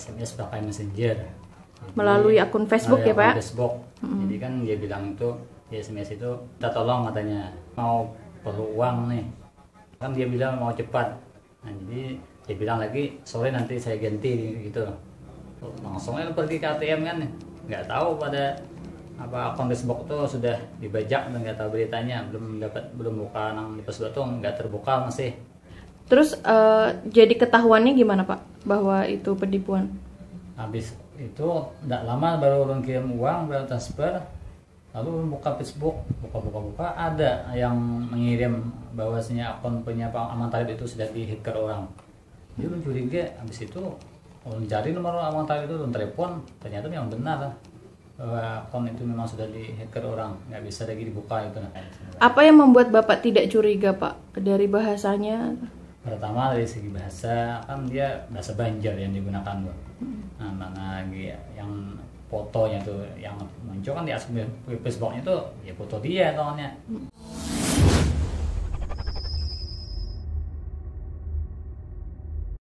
SMS pakai Messenger. Jadi, Melalui akun Facebook ya, akun Pak? Facebook. Jadi kan dia bilang itu di SMS itu minta tolong katanya mau perlu uang nih. Kan dia bilang mau cepat. Nah, jadi dia bilang lagi sore nanti saya ganti gitu. Langsung aja pergi ke ATM kan nggak tahu pada apa akun Facebook tuh sudah dibajak dan nggak tahu beritanya belum dapat belum buka nang di Facebook tuh nggak terbuka masih Terus eh, jadi ketahuannya gimana Pak? Bahwa itu penipuan? habis itu tidak lama baru orang kirim uang baru transfer. Lalu buka Facebook buka-buka buka ada yang mengirim bahwasanya akun punya Pak Aman Talib itu sudah dihacker orang. Dia orang curiga. Habis itu orang cari nomor Aman Talib itu orang telepon. Ternyata memang benar bahwa akun itu memang sudah dihacker orang. Nggak bisa lagi dibuka itu. Apa yang membuat Bapak tidak curiga Pak? Dari bahasanya? Pertama dari segi bahasa kan dia bahasa Banjar yang digunakan tuh nah mana lagi ya, yang fotonya tuh yang muncul kan di Facebooknya tuh ya foto dia soalnya